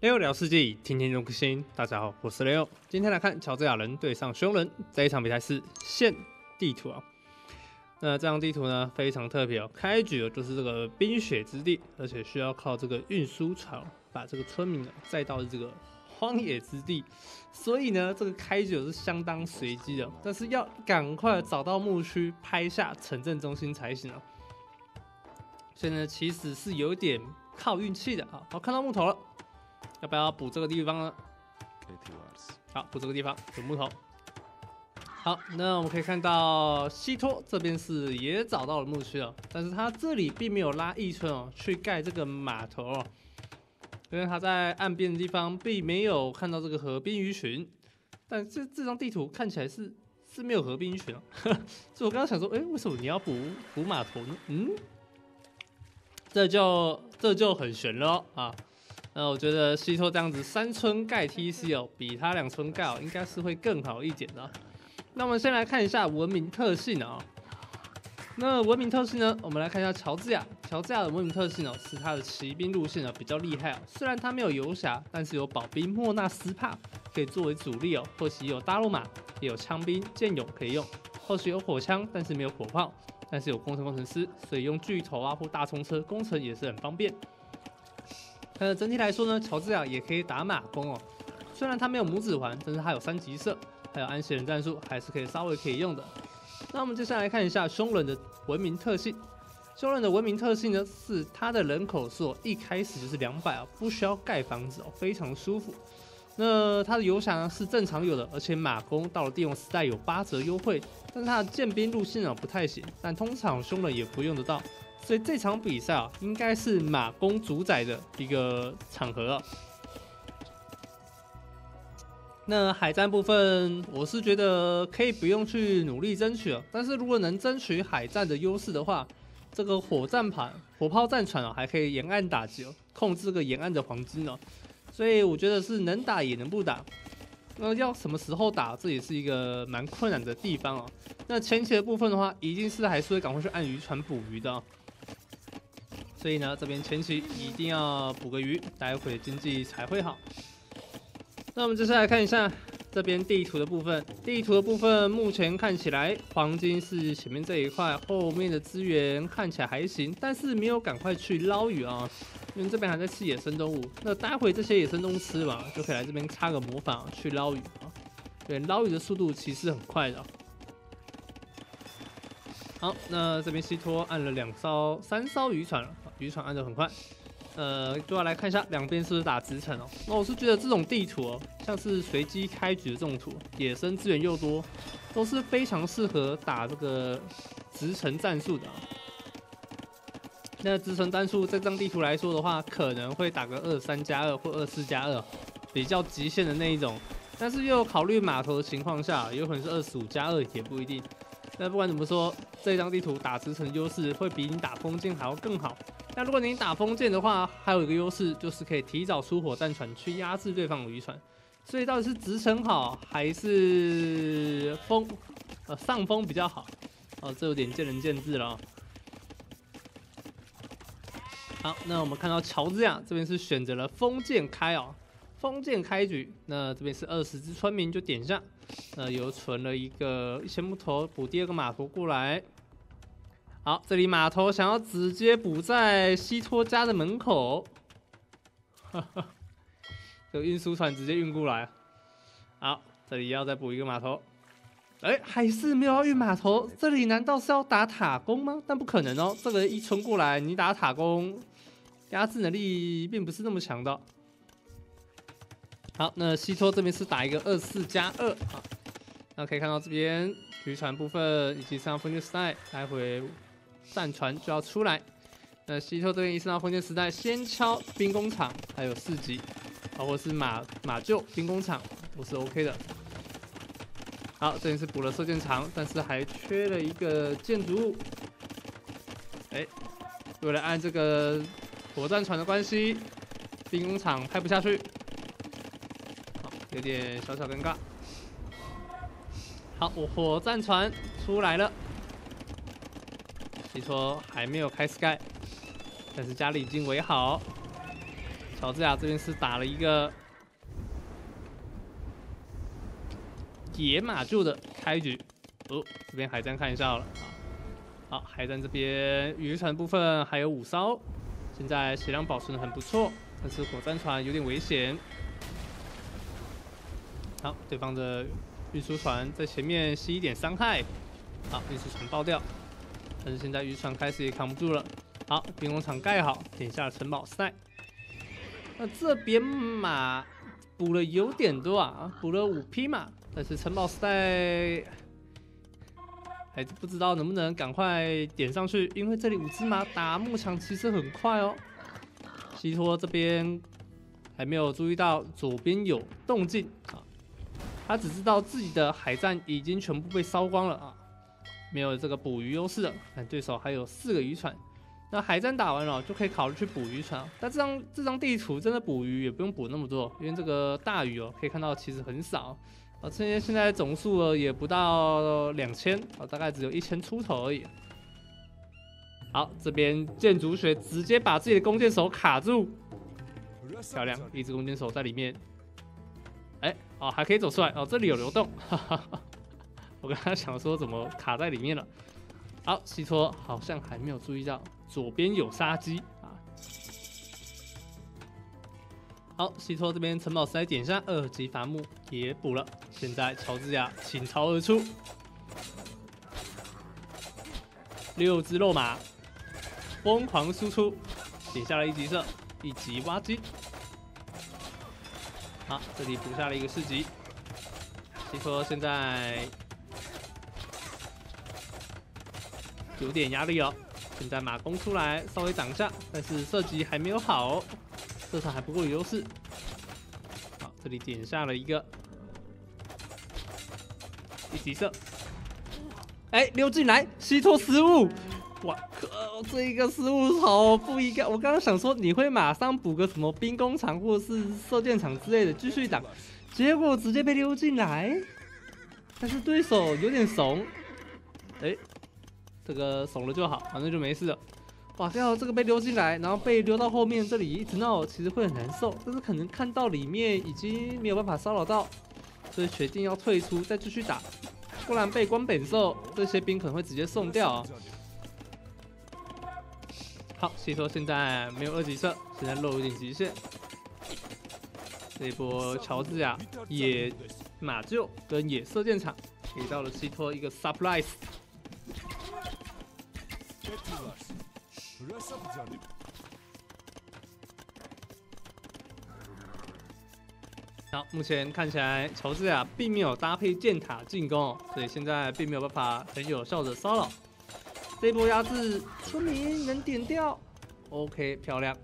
Leo 聊世纪，天天用颗心。大家好，我是 Leo。今天来看乔治亚人对上匈人这一场比赛是现地图啊。那这张地图呢非常特别哦，开局就是这个冰雪之地，而且需要靠这个运输船把这个村民呢载到这个荒野之地。所以呢，这个开局是相当随机的，但是要赶快找到牧区拍下城镇中心才行啊。所以呢，其实是有点靠运气的啊。好，看到木头了。要不要补这个地方呢？好，补这个地方有木头。好，那我们可以看到西托这边是也找到了墓区了，但是他这里并没有拉一村哦去盖这个码头哦，因为他在岸边的地方并没有看到这个河滨鱼群。但这这张地图看起来是是没有河滨鱼群哦，所以我刚刚想说，哎，为什么你要补补码头呢？嗯，这就这就很悬了啊。那我觉得西托这样子三村盖 TC 哦，比他两村盖哦，应该是会更好一点的。那我们先来看一下文明特性啊。那文明特性呢，我们来看一下乔治亚。乔治亚的文明特性哦，是他的骑兵路线呢比较厉害哦。虽然他没有游侠，但是有保兵莫纳斯帕可以作为主力哦。或许有大陆马，也有枪兵剑勇可以用。或许有火枪，但是没有火炮，但是有工程工程师，所以用巨头啊或大冲车工程也是很方便。呃，整体来说呢，乔治亚也可以打马弓哦。虽然他没有拇指环，但是他有三级射，还有安息人战术，还是可以稍微可以用的。那我们接下来看一下凶人的文明特性。凶人的文明特性呢，是他的人口数一开始就是两百啊，不需要盖房子哦，非常舒服。那他的游侠呢是正常有的，而且马弓到了帝王时代有八折优惠，但是他的剑兵路线啊不太行，但通常凶人也不用得到。所以这场比赛啊，应该是马弓主宰的一个场合了。那海战部分，我是觉得可以不用去努力争取了。但是如果能争取海战的优势的话，这个火战盘、火炮战船啊，还可以沿岸打击哦，控制个沿岸的黄金哦。所以我觉得是能打也能不打。那要什么时候打，这也是一个蛮困难的地方哦。那前期的部分的话，一定是还是会赶快去按渔船捕鱼的。所以呢，这边前期一定要捕个鱼，待会经济才会好。那我们接下来看一下这边地图的部分。地图的部分目前看起来，黄金是前面这一块，后面的资源看起来还行，但是没有赶快去捞鱼啊，因为这边还在吃野生动物。那待会这些野生动物吃完，就可以来这边插个魔法去捞鱼啊。对，捞鱼的速度其实很快的。好，那这边西托按了两艘、三艘渔船了。渔船按的很快，呃，就要来看一下两边是不是打直城哦。那我是觉得这种地图哦，像是随机开局的这种图，野生资源又多，都是非常适合打这个直城战术的。那直城战术这张地图来说的话，可能会打个二三加二或二四加二，比较极限的那一种。但是又考虑码头的情况下，有可能是二十五加二也不一定。那不管怎么说，这张地图打直城优势会比你打封建还要更好。那如果你打封建的话，还有一个优势就是可以提早出火战船去压制对方的渔船。所以到底是直城好还是风呃上风比较好？哦，这有点见仁见智了。好，那我们看到乔治亚这边是选择了封建开哦，封建开局。那这边是二十只村民就点下，那又存了一个一千木头补第二个码头过来。好，这里码头想要直接补在西托家的门口，哈哈，这个运输船直接运过来。好，这里要再补一个码头。哎，还是没有要运码头，这里难道是要打塔攻吗？但不可能哦，这个一冲过来，你打塔攻，压制能力并不是那么强的。好，那西托这边是打一个二四加二啊。那可以看到这边渔船部分以及上风剑时代来回。战船就要出来，那西托这边伊斯兰封建时代先敲兵工厂，还有四级，包括是马马厩兵工厂都是 OK 的。好，这边是补了射箭场，但是还缺了一个建筑物。哎，为了按这个火战船的关系，兵工厂开不下去，好，有点小小尴尬。好，我火战船出来了。你说还没有开始盖，但是家里已经围好，乔治亚这边是打了一个野马柱的开局。哦，这边海战看一下了啊。好，海战这边渔船部分还有五艘，现在血量保存的很不错，但是火山船有点危险。好，对方的运输船在前面吸一点伤害。好，运输船爆掉，但是现在渔船开始也扛不住了。好，兵工厂盖好，点下了城堡赛。那这边马补了有点多啊，补了五匹马，但是城堡赛还不知道能不能赶快点上去，因为这里五只马打木墙其实很快哦。西托这边还没有注意到左边有动静啊，他只知道自己的海战已经全部被烧光了啊。没有这个捕鱼优势的，但对手还有四个渔船。那海战打完了，就可以考虑去捕渔船。但这张这张地图真的捕鱼也不用捕那么多，因为这个大鱼哦，可以看到其实很少。啊，这些现在总数也不到两千，啊，大概只有一千出头而已。好，这边建筑学直接把自己的弓箭手卡住，漂亮，一只弓箭手在里面。哎，哦，还可以走出来，哦，这里有流动，哈哈哈。我刚刚想说怎么卡在里面了。好，西托好像还没有注意到左边有杀机啊。好，西托这边城堡塞点下二级伐木也补了。现在乔治亚倾巢而出，六只肉马疯狂输出，点下了一级射，一级挖机。好，这里补下了一个四级。西托现在。有点压力哦，现在马弓出来稍微挡一下，但是射击还没有好，射程还不够有优势。好，这里点下了一个一级射，哎，溜进来，西托失误，哇靠，这一个失误好不应该。我刚刚想说你会马上补个什么兵工厂或者是射箭场之类的继续挡，结果直接被溜进来，但是对手有点怂，哎。这个怂了就好，反正就没事了。哇，最后这个被溜进来，然后被溜到后面这里一直闹，其实会很难受。但是可能看到里面已经没有办法骚扰到，所以决定要退出，再继续打。不然被关本兽这些兵可能会直接送掉。好，西托现在没有二级射，现在漏一点极限。这一波乔治亚野马厩跟野射箭场给到了西托一个 surprise。好，目前看起来乔治亚并没有搭配箭塔进攻，所以现在并没有办法很有效的骚扰。这波压制村民能点掉，OK，漂亮，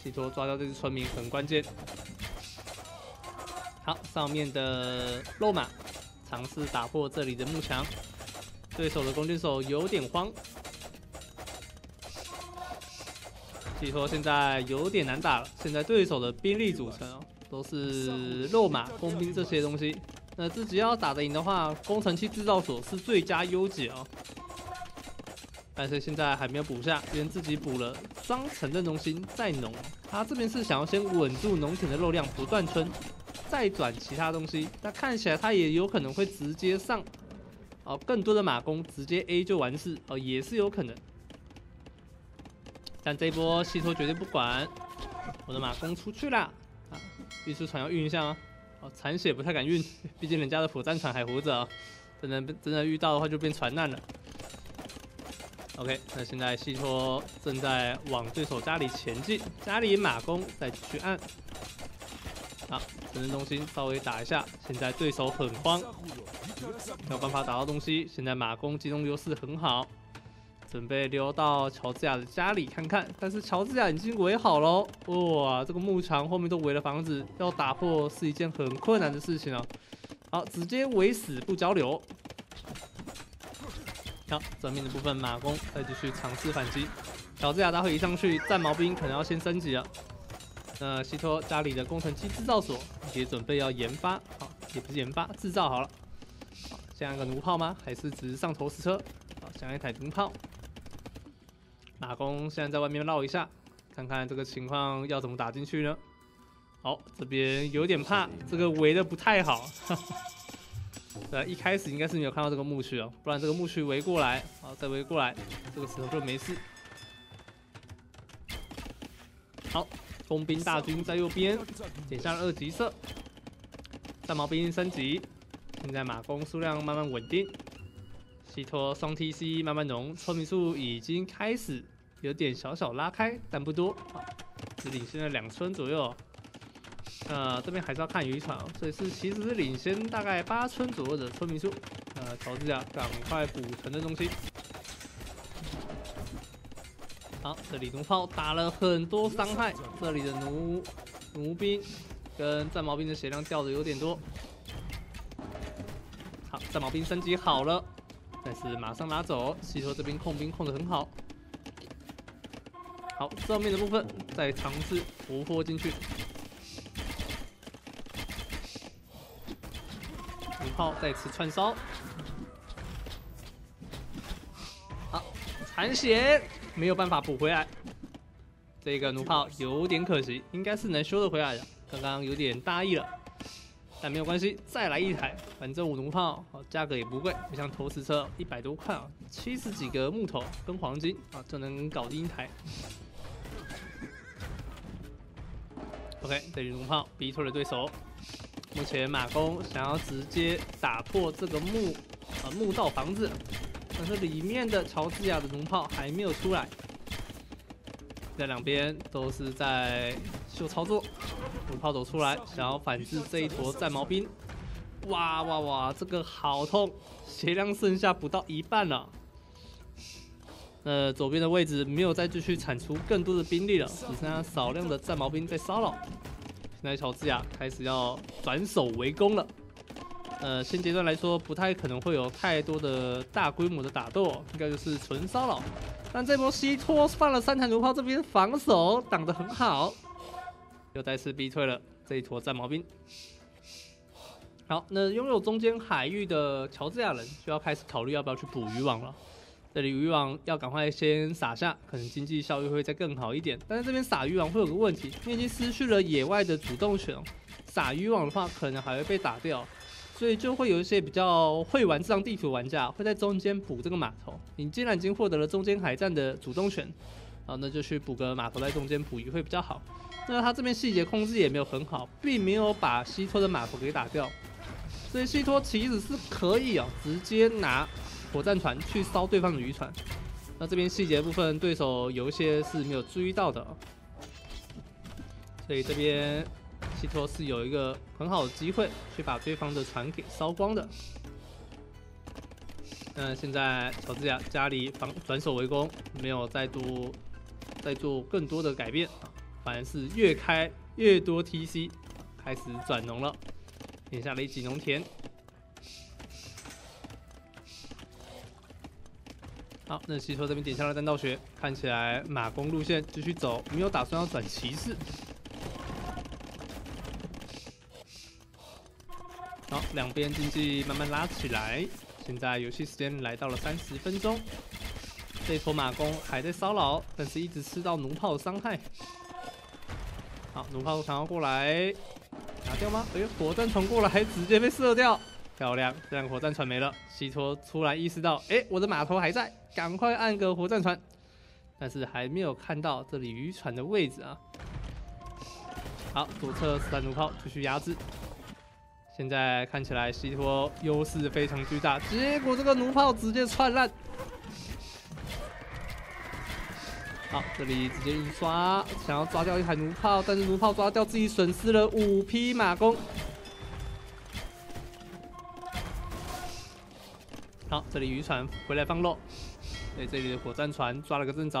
西托抓到这只村民很关键。好，上面的肉马尝试打破这里的木墙，对手的弓箭手有点慌。所以说现在有点难打了，现在对手的兵力组成哦。都是肉马、工兵这些东西，那自己要打得赢的话，工程器制造所是最佳优解哦。但是现在还没有补下，因为自己补了双层的农心再农，他这边是想要先稳住农田的肉量不断村，再转其他东西。那看起来他也有可能会直接上哦，更多的马工直接 A 就完事哦，也是有可能。但这一波西托绝对不管，我的马弓出去了啊。运输船要运一下吗？哦，残血不太敢运，毕竟人家的火战船还活着啊。真的真的遇到的话就变船难了。OK，那现在西托正在往对手家里前进，家里马弓再继续按。好，神东西稍微打一下，现在对手很慌，没有办法打到东西。现在马弓机动优势很好。准备溜到乔治亚的家里看看，但是乔治亚已经围好了。哇，这个牧场后面都围了房子，要打破是一件很困难的事情哦。好，直接围死不交流。好，正面的部分马弓再继续尝试反击。乔治亚待会一上去，战矛兵可能要先升级了。那西托家里的工程机制造所也准备要研发，好，也不是研发，制造好了。好，像一个弩炮吗？还是只是上投石车？好，像一台弩炮。马弓现在在外面绕一下，看看这个情况要怎么打进去呢？好，这边有点怕，这个围的不太好。对，一开始应该是没有看到这个墓区哦，不然这个墓区围过来，好，再围过来，这个时候就没事。好，工兵大军在右边，点下了二级色，战矛兵升级，现在马弓数量慢慢稳定，西托双 TC 慢慢浓，村民数已经开始有点小小拉开，但不多，只领先了两村左右。呃，这边还是要看渔场，所以是其实是领先大概八村左右的村民数。呃，乔治亚赶快补城的中心。好，这里弩炮打了很多伤害，这里的弩弩兵跟战矛兵的血量掉的有点多。好，战矛兵升级好了，但是马上拿走，西托这边控兵控的很好。好，正面的部分再尝试突破进去。炮再次串烧，好，残血没有办法补回来，这个弩炮有点可惜，应该是能修得回来的。刚刚有点大意了，但没有关系，再来一台，反正五弩炮价格也不贵，不像投石车一百多块啊，七十几个木头跟黄金啊就能搞定一台。OK，这弩炮逼退了对手。目前马弓想要直接打破这个木呃木道房子，但是里面的乔治亚的弩炮还没有出来。在两边都是在秀操作，弩炮走出来，想要反制这一坨战矛兵。哇哇哇，这个好痛，血量剩下不到一半了。呃，左边的位置没有再继续产出更多的兵力了，只剩下少量的战矛兵在骚扰。现在乔治亚开始要转守为攻了，呃，现阶段来说不太可能会有太多的大规模的打斗，应该就是纯骚扰。但这波西托放了三台弩炮，这边防守挡得很好，又再次逼退了这一坨战矛兵。好，那拥有中间海域的乔治亚人就要开始考虑要不要去捕鱼网了。这里渔网要赶快先撒下，可能经济效益会再更好一点。但是这边撒渔网会有个问题，因为已经失去了野外的主动权，撒渔网的话可能还会被打掉，所以就会有一些比较会玩这张地图的玩家会在中间补这个码头。你既然已经获得了中间海战的主动权，啊，那就去补个码头在中间捕鱼会比较好。那他这边细节控制也没有很好，并没有把西托的码头给打掉，所以西托其实是可以哦，直接拿。火战船去烧对方的渔船，那这边细节部分对手有一些是没有注意到的，所以这边希托是有一个很好的机会去把对方的船给烧光的。那现在乔治亚家里防转守为攻，没有再多再做更多的改变，反而是越开越多 TC，开始转农了，点下了一级农田。好，那西托这边点下了弹道学，看起来马弓路线继续走，没有打算要转骑士。好，两边经济慢慢拉起来，现在游戏时间来到了三十分钟。这坨马弓还在骚扰，但是一直吃到弩炮伤害。好，弩炮想要过来拿掉吗？哎呦，火箭船过来直接被射掉。漂亮，这辆火战船没了。西托突然意识到，哎，我的码头还在，赶快按个火战船。但是还没有看到这里渔船的位置啊。好，左侧三弩炮继续压制。现在看起来西托优势非常巨大，结果这个弩炮直接串烂。好，这里直接一刷，想要抓掉一台弩炮，但是弩炮抓掉，自己损失了五匹马弓。好，这里渔船回来放肉，对，这里的火战船抓了个正着。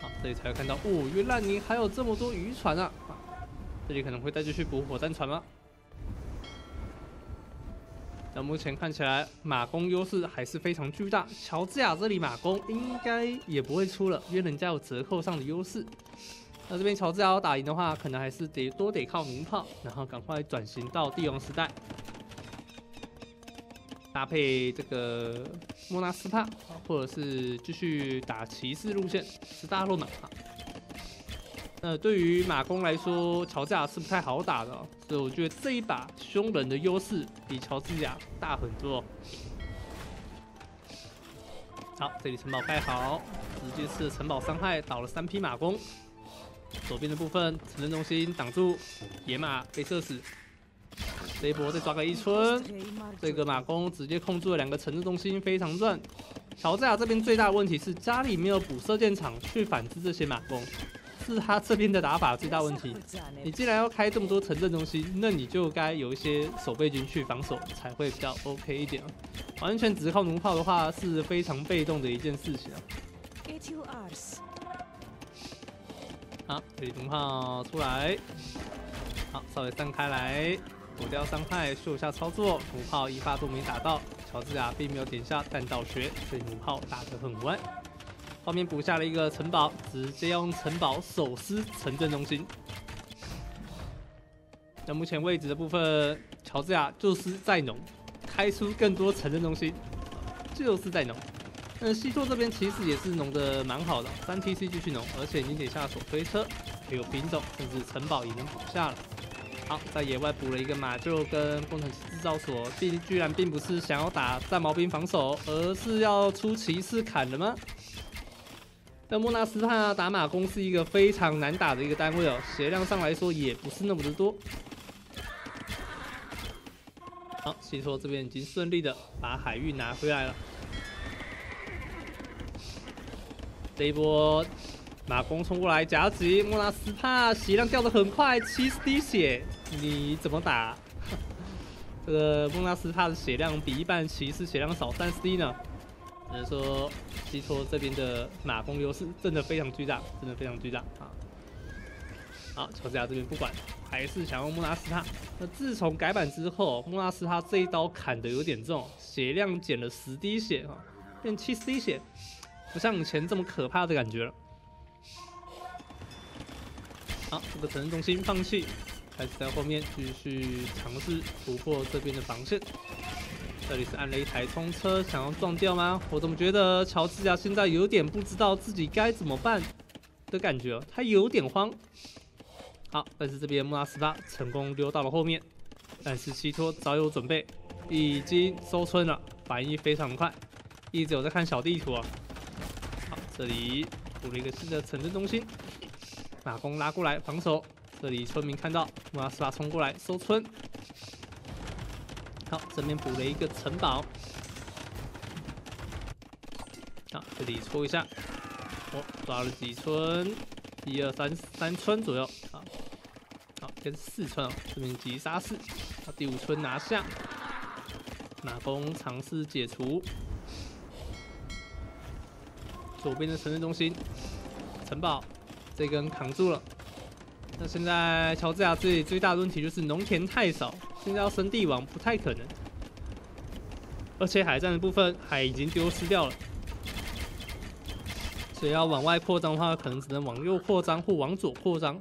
好，这里才会看到，哦，原来你还有这么多渔船啊！这里可能会再继续补火战船吗？那目前看起来马弓优势还是非常巨大。乔治亚这里马弓应该也不会出了，因为人家有折扣上的优势。那这边乔治亚要打赢的话，可能还是得多得靠弩炮，然后赶快转型到帝王时代。搭配这个莫纳斯帕，或者是继续打骑士路线，是大路嘛？那对于马弓来说，乔治亚是不太好打的，所以我觉得这一把凶人的优势比乔治亚大很多。好，这里城堡盖好，直接是城堡伤害，倒了三匹马弓。左边的部分城镇中心挡住，野马被射死。这一波再抓个一村，这个马弓直接控住了两个城镇中心，非常赚。乔治亚这边最大的问题是家里没有补射箭场去反制这些马弓。是他这边的打法最大问题。你既然要开这么多城镇中心，那你就该有一些守备军去防守，才会比较 OK 一点。完全只靠弩炮的话，是非常被动的一件事情啊。好，这里弩炮出来，好，稍微散开来，躲掉伤害，秀一下操作。弩炮一发都没打到，乔治亚并没有点下弹道学，所以弩炮打得很歪。后面补下了一个城堡，直接用城堡手撕城镇中心。那目前位置的部分，乔治亚就是在农，开出更多城镇中心，就是在农。那西托这边其实也是农的蛮好的，三 T C 继续农，而且已经点下手推车，还有兵种，甚至城堡也能补下了。好，在野外补了一个马厩跟工程制造所，并居然并不是想要打战矛兵防守，而是要出骑士砍的吗？那莫纳斯帕打马弓是一个非常难打的一个单位哦，血量上来说也不是那么的多。好，西托这边已经顺利的把海域拿回来了。这一波马弓冲过来夹击莫纳斯帕，血量掉的很快，七十滴血，你怎么打？这个莫纳斯帕的血量比一般骑士血量少三 C 呢？只能说西托这边的马弓优势真的非常巨大，真的非常巨大啊！好，乔治亚这边不管，还是想用莫纳斯塔。那自从改版之后，莫纳斯塔这一刀砍的有点重，血量减了十滴血啊，变七十滴血，不像以前这么可怕的感觉了。好，这个城镇中心放弃，开始在后面继续尝试突破这边的防线。这里是按了一台冲车，想要撞掉吗？我怎么觉得乔治亚现在有点不知道自己该怎么办的感觉，他有点慌。好，但是这边穆拉斯巴成功溜到了后面，但是西托早有准备，已经收村了，反应非常快，一直有在看小地图啊。好，这里补了一个新的城镇中心，马弓拉过来防守。这里村民看到穆拉斯巴冲过来收村。好，这边补了一个城堡。好，这里戳一下，哦，抓了几村，一二三三村左右。好，好，这是四村哦，这边击杀四，好，第五村拿下。马蜂尝试解除，左边的城镇中心，城堡这根扛住了。那现在乔治亚这里最大的问题就是农田太少。现在要生帝王不太可能，而且海战的部分海已经丢失掉了，所以要往外扩张的话，可能只能往右扩张或往左扩张。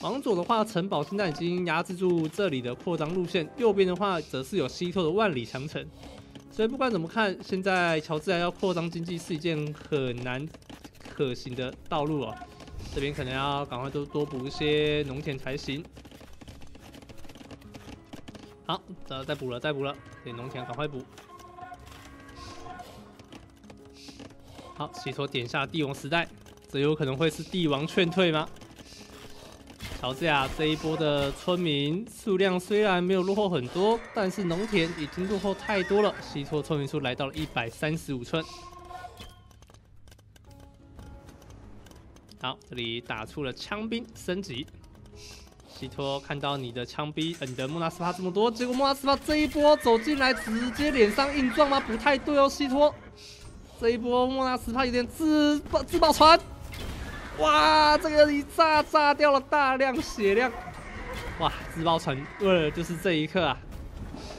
往左的话，城堡现在已经压制住这里的扩张路线；右边的话，则是有西拓的万里长城。所以不管怎么看，现在乔治亚要扩张经济是一件很难可行的道路哦。这边可能要赶快多多补一些农田才行。好，再再补了，再补了，给农田赶快补。好，西托点下帝王时代，这有可能会是帝王劝退吗？乔治亚这一波的村民数量虽然没有落后很多，但是农田已经落后太多了。西托村民数来到了一百三十五村。好，这里打出了枪兵升级。西托看到你的枪逼，你的莫纳斯帕这么多，结果莫纳斯帕这一波走进来，直接脸上硬撞吗？不太对哦，西托，这一波莫纳斯帕有点自爆自爆船，哇，这个一炸炸掉了大量血量，哇，自爆船为了就是这一刻啊，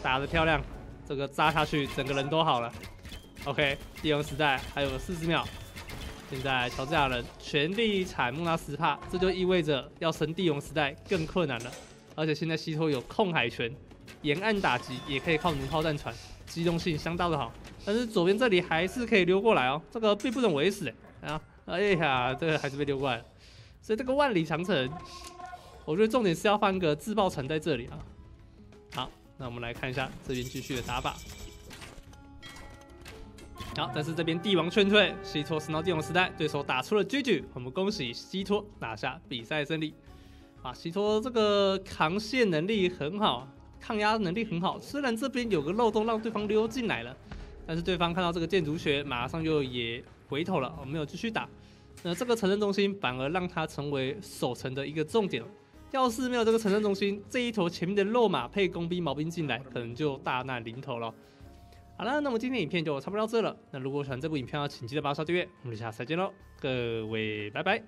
打的漂亮，这个炸下去整个人都好了，OK，帝王时代还有四十秒。现在乔治亚人全力踩穆拉斯帕，这就意味着要升地龙时代更困难了。而且现在西托有控海权，沿岸打击也可以靠弩炮战船，机动性相当的好。但是左边这里还是可以溜过来哦，这个并不能为死哎啊！哎呀，这个还是被溜过来了。所以这个万里长城，我觉得重点是要放个自爆城在这里啊。好，那我们来看一下这边继续的打法。好，但是这边帝王劝退，西托升到帝王时代，对手打出了 GG，我们恭喜西托拿下比赛胜利。啊，西托这个扛线能力很好，抗压能力很好。虽然这边有个漏洞让对方溜进来了，但是对方看到这个建筑学，马上就也回头了，我没有继续打。那这个城镇中心反而让他成为守城的一个重点。要是没有这个城镇中心，这一头前面的肉马配工兵毛兵进来，可能就大难临头了。好了，那么今天影片就差不多到这了。那如果喜欢这部影片，请记得把刷订阅。我们下次再见喽，各位拜拜。